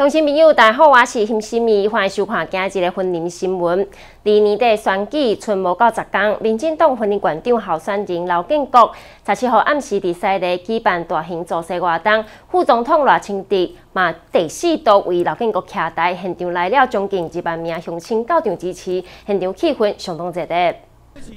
乡亲朋友，大家好，我是辛心怡，欢迎收看今日的婚姻新闻。离年底选举剩无到十天，民进党婚姻馆长候选人刘建国十七号暗时伫西里举办大型造势活动，副总统赖清德嘛第四度为刘建国徛台，现场来了将近一万名乡亲到场支持，现场气氛相当热烈。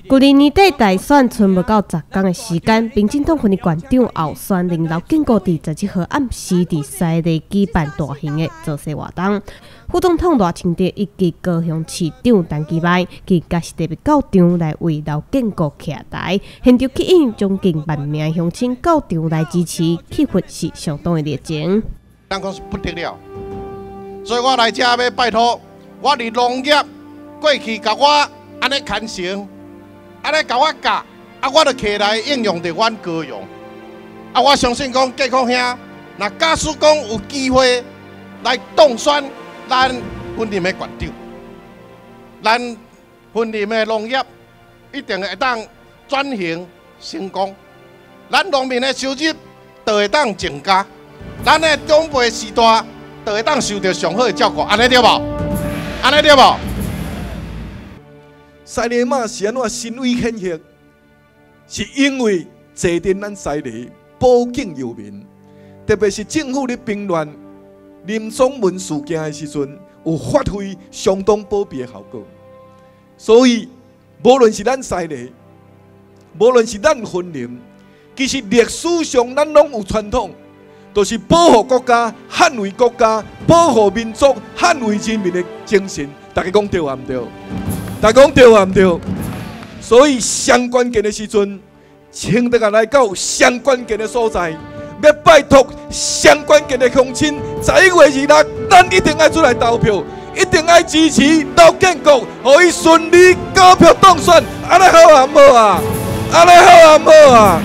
旧年年底大选剩无到十天的时间，民进党分的馆长候选人刘建国伫十七号暗时伫西里举办大型的造势活动，副总统赖清德以及高雄市长陈其迈，佮嘉士特别到场来为刘建国徛台，现场吸引将近万名乡亲到场来支持，气氛是相当的热情。人讲是不得了，所以我来这要拜托我的农业过去，甲我安尼牵成。安尼甲我教，啊，我著起来应用着阮歌咏。啊，我相信讲结果兄，那假使讲有机会来当选咱分林的县长，咱分林的农业一定会当转型成功，咱农民的收入就会当增加，咱的长辈时代就会当受到上好的照顾，安尼对无？安尼对无？西里马是安怎心危险险？是因为坐镇咱西里保境有民，特别是政府咧平乱、林松文事件的时阵，有发挥相当保庇的效果。所以，无论是咱西里，无论是咱婚林，其实历史上咱拢有传统，都是保护国家、捍卫国家、保护民族、捍卫人民的精神。大家讲对啊？唔对？大家讲对啊？唔对？所以相关键的时阵，请大家来到相关键的所在，要拜托相关键的乡亲，十一月二日，咱一定要出来投票，一定要支持刘建国，可以顺利高票当选。安尼好啊？唔好啊？安尼好啊？唔好啊？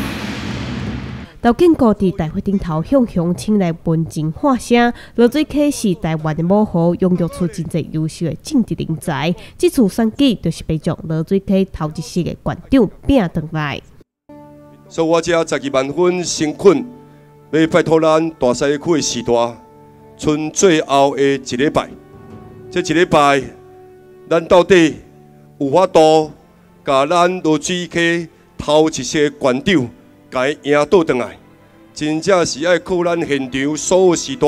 刘建国伫大会顶头向乡亲来问情喊声，罗水溪是台湾的母校，养育出真侪优秀的政治人才。这次选举就是被将罗水溪头一世的馆长拼回来。所以我这十二万分辛困，要拜托咱大西区的时代，剩最后的一礼拜，这一礼拜，咱到底有法度，甲咱罗水溪头一世馆长。该赢倒转来，真正是爱靠咱现场所有时代，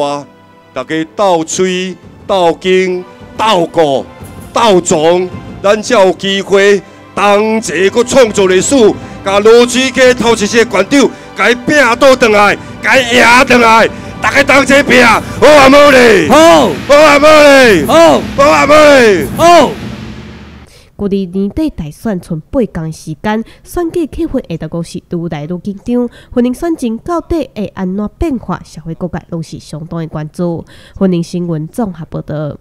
大家斗吹、斗劲、斗过、斗壮，咱才有机会同齐去创造历史，甲罗水溪头一些馆长该拼倒转来，该赢倒来，大家同齐拼，好啊，冇嘞，好，好啊，冇嘞，好，好啊，冇嘞，好。距离年底大选剩八天时间，选举气氛下头个是愈来愈紧张。婚姻选情到底会安怎变化？社会各界拢是相当的关注。婚姻新闻综合报道。